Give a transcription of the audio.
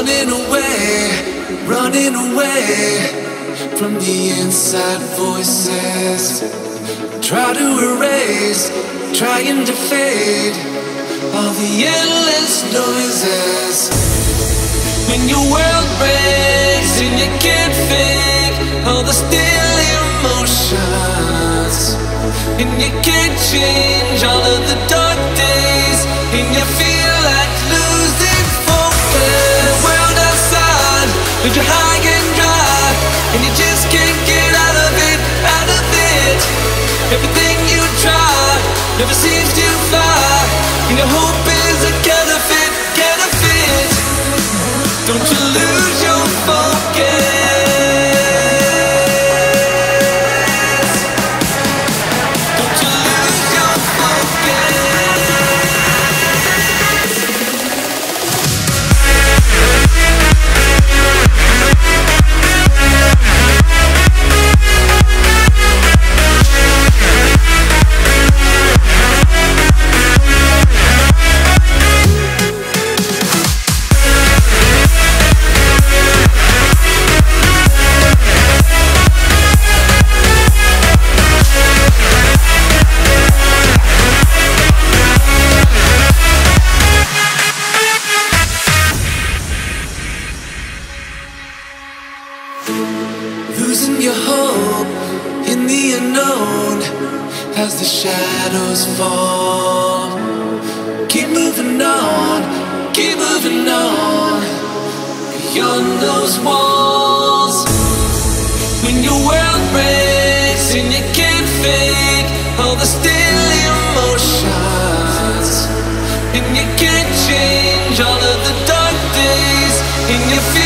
running away, running away from the inside voices. Try to erase, trying to fade all the endless noises. When your world breaks and you can't fake all the still emotions, and you can't change all the outside leaves you high and dry, and you just can't get out of it, out of it. Everything you try never seems to fly, and your hope is a counterfeit, counterfeit. Don't you your hope in the unknown as the shadows fall. Keep moving on, keep moving on beyond those walls. When your world breaks and you can't fake all the still emotions, and you can't change all of the dark days, and you feel.